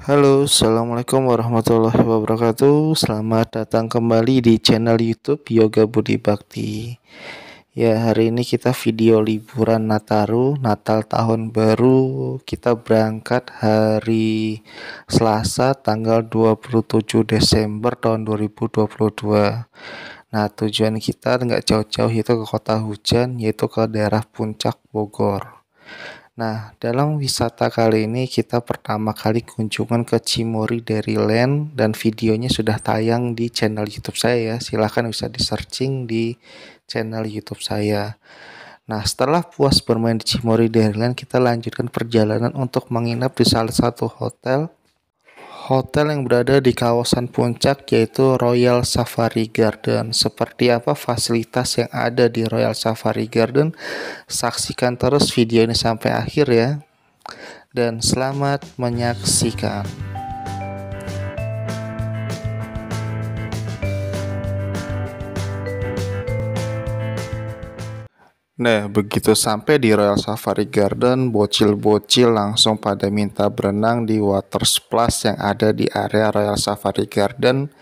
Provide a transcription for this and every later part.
Halo, Assalamualaikum warahmatullahi wabarakatuh. Selamat datang kembali di channel youtube Yoga Budi Bakti. Ya, hari ini kita video liburan Nataru, Natal tahun baru. Kita berangkat hari Selasa tanggal 27 Desember tahun 2022 Nah, tujuan kita nggak jauh-jauh itu ke kota hujan, yaitu ke daerah puncak Bogor Nah, dalam wisata kali ini kita pertama kali kunjungan ke Cimory Dairyland dan videonya sudah tayang di channel YouTube saya ya. Silahkan bisa di searching di channel YouTube saya. Nah, setelah puas bermain di Cimory Dairyland, kita lanjutkan perjalanan untuk menginap di salah satu hotel hotel yang berada di kawasan puncak yaitu Royal Safari Garden. Seperti apa fasilitas yang ada di Royal Safari Garden? Saksikan terus video ini sampai akhir ya. Dan selamat menyaksikan. Nah, begitu sampai di Royal Safari Garden, bocil-bocil langsung pada minta berenang di water splash yang ada di area Royal Safari Garden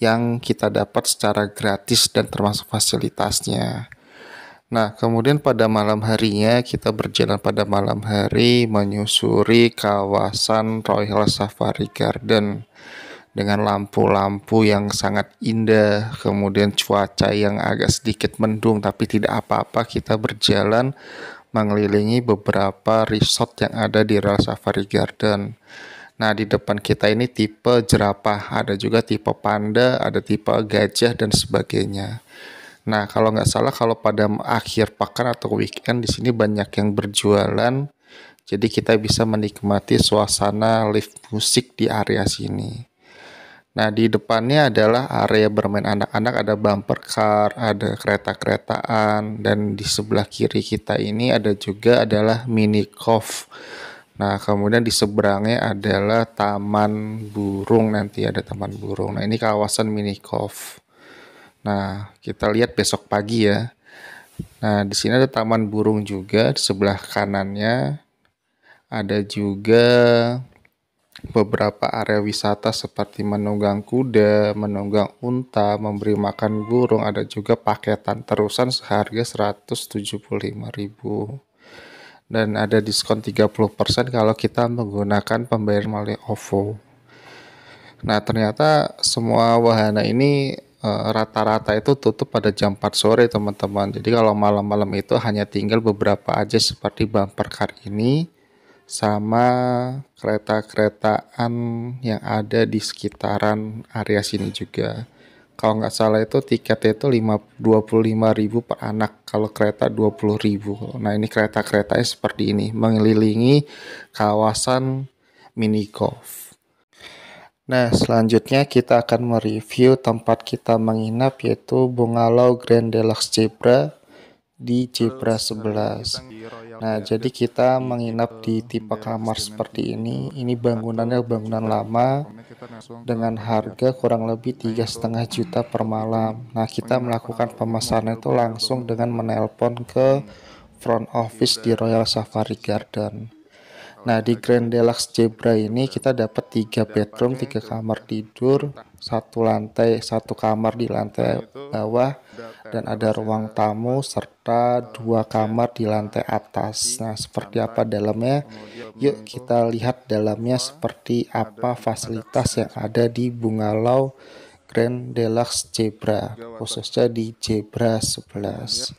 yang kita dapat secara gratis dan termasuk fasilitasnya. Nah, kemudian pada malam harinya kita berjalan pada malam hari menyusuri kawasan Royal Safari Garden dengan lampu-lampu yang sangat indah, kemudian cuaca yang agak sedikit mendung tapi tidak apa-apa kita berjalan mengelilingi beberapa resort yang ada di Royal Safari Garden. Nah, di depan kita ini tipe jerapah, ada juga tipe panda, ada tipe gajah dan sebagainya. Nah, kalau nggak salah kalau pada akhir pekan atau weekend di sini banyak yang berjualan, jadi kita bisa menikmati suasana live musik di area sini. Nah, di depannya adalah area bermain anak-anak, ada bumper car, ada kereta-keretaan, dan di sebelah kiri kita ini ada juga adalah mini cove. Nah, kemudian di seberangnya adalah taman burung nanti ada taman burung. Nah, ini kawasan mini cove. Nah, kita lihat besok pagi ya. Nah, di sini ada taman burung juga di sebelah kanannya. Ada juga beberapa area wisata seperti menunggang kuda, menunggang unta, memberi makan burung, ada juga paketan terusan seharga 175.000 dan ada diskon 30% kalau kita menggunakan pembayaran melalui OVO. Nah, ternyata semua wahana ini eh, rata-rata itu tutup pada jam 4 sore, teman-teman. Jadi kalau malam-malam itu hanya tinggal beberapa aja seperti bumper car ini sama kereta-keretaan yang ada di sekitaran area sini juga. Kalau nggak salah itu tiketnya itu 25 ribu per anak, kalau kereta 20 ribu. Nah ini kereta-keretanya seperti ini, mengelilingi kawasan mini golf. Nah selanjutnya kita akan mereview tempat kita menginap yaitu Bungalau Grand Deluxe Zebra di Zebra 11. Nah, jadi kita menginap di tipe kamar seperti ini. Ini bangunannya bangunan lama dengan harga kurang lebih tiga setengah juta per malam. Nah, kita melakukan pemesanan itu langsung dengan menelpon ke front office di Royal Safari Garden. Nah di Grand Deluxe Zebra ini kita dapat tiga bedroom, tiga kamar tidur, satu lantai, satu kamar di lantai bawah, dan ada ruang tamu serta dua kamar di lantai atas. Nah seperti apa dalamnya? Yuk kita lihat dalamnya seperti apa fasilitas yang ada di Bungalau Grand Deluxe Zebra, khususnya di Zebra 11.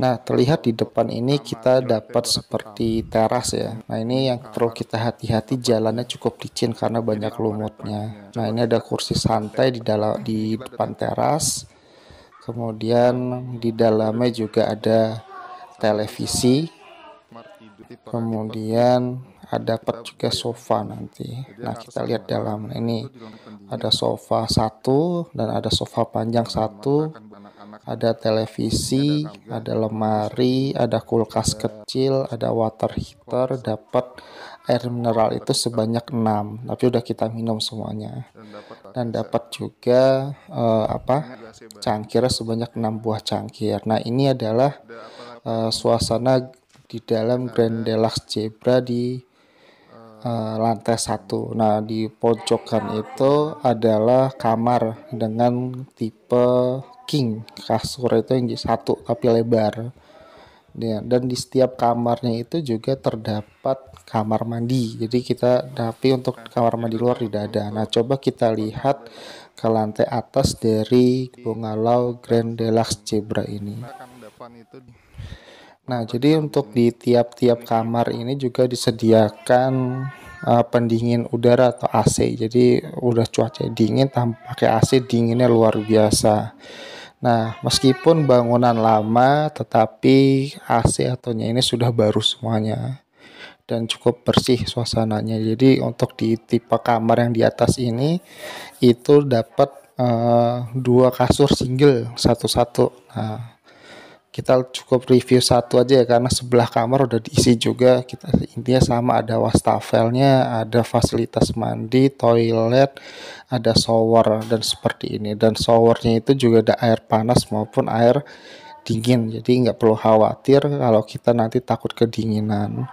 Nah, terlihat di depan ini kita dapat seperti teras ya. Nah, ini yang perlu kita hati-hati jalannya cukup licin karena banyak lumutnya. Nah, ini ada kursi santai di dalam di depan teras. Kemudian di dalamnya juga ada televisi. Kemudian ada juga sofa nanti. Nah, kita lihat dalam ini ada sofa satu dan ada sofa panjang satu ada televisi, ada lemari, ada kulkas kecil, ada water heater, dapat air mineral itu sebanyak 6, tapi udah kita minum semuanya. Dan dapat juga uh, apa? cangkir sebanyak 6 buah cangkir. Nah, ini adalah uh, suasana di dalam Grand Deluxe Zebra di uh, lantai satu. Nah di pojokan itu adalah kamar dengan tipe king kasur itu yang satu tapi lebar. Ya, dan di setiap kamarnya itu juga terdapat kamar mandi. Jadi kita tapi untuk kamar mandi luar tidak ada. Nah coba kita lihat ke lantai atas dari bungalow Grand Deluxe Zebra ini. Nah, jadi untuk di tiap-tiap kamar ini juga disediakan uh, pendingin udara atau AC. Jadi udah cuaca dingin tanpa pakai AC dinginnya luar biasa. Nah, meskipun bangunan lama tetapi AC atau ini sudah baru semuanya dan cukup bersih suasananya. Jadi untuk di tipe kamar yang di atas ini itu dapat uh, dua kasur single satu-satu. Nah, kita cukup review satu aja ya karena sebelah kamar udah diisi juga. Kita intinya sama ada wastafelnya ada fasilitas mandi toilet ada shower dan seperti ini. Dan showernya itu juga ada air panas maupun air dingin jadi nggak perlu khawatir kalau kita nanti takut kedinginan.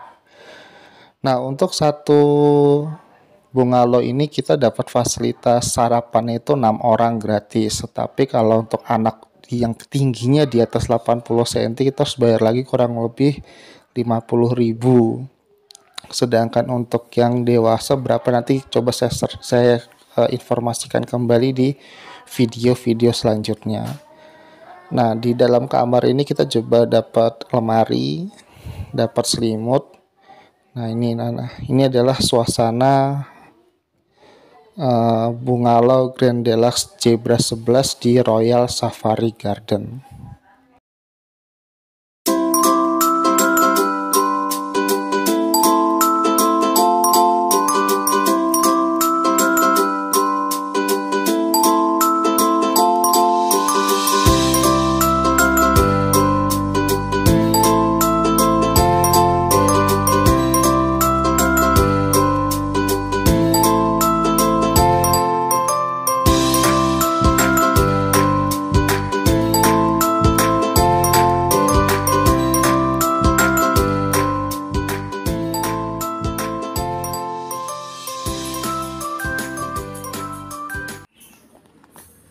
Nah untuk satu bungalow ini kita dapat fasilitas sarapan itu enam orang gratis. Tetapi kalau untuk anak yang tingginya di atas 80 cm kita harus bayar lagi kurang lebih 50.000 sedangkan untuk yang dewasa berapa? Nanti coba saya saya uh, informasikan kembali di video-video selanjutnya. Nah di dalam kamar ini kita coba dapat lemari dapat selimut. Nah ini nah, ini adalah suasana uh, Bungalow Grand Deluxe Zebra 11 di Royal Safari Garden.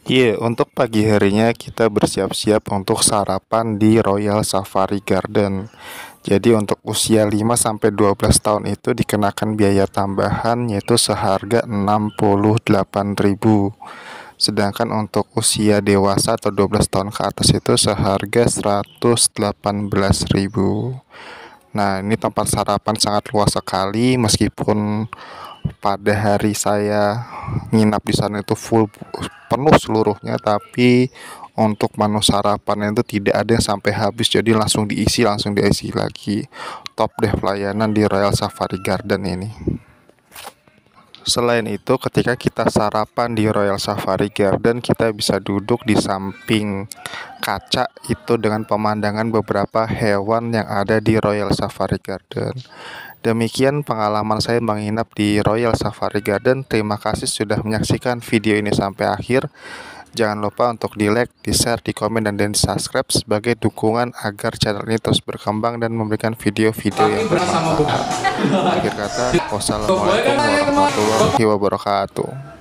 Iya, yeah, untuk pagi harinya kita bersiap-siap untuk sarapan di Royal Safari Garden. Jadi untuk usia 5 sampai 12 tahun itu dikenakan biaya tambahan yaitu seharga 68.000. Sedangkan untuk usia dewasa atau 12 tahun ke atas itu seharga 118.000. Nah, ini tempat sarapan sangat luas sekali meskipun pada hari saya nginap di sana itu full penuh seluruhnya tapi untuk menu sarapan itu tidak ada yang sampai habis jadi langsung diisi langsung diisi lagi top deh pelayanan di Royal Safari Garden ini Selain itu, ketika kita sarapan di Royal Safari Garden, kita bisa duduk di samping kaca itu dengan pemandangan beberapa hewan yang ada di Royal Safari Garden. Demikian pengalaman saya menginap di Royal Safari Garden. Terima kasih sudah menyaksikan video ini sampai akhir. Jangan lupa untuk di like, di share, di komen, dan di subscribe sebagai dukungan agar channel ini terus berkembang dan memberikan video-video yang bermanfaat. Akhir kata, wassalamualaikum warahmatullahi wabarakatuh.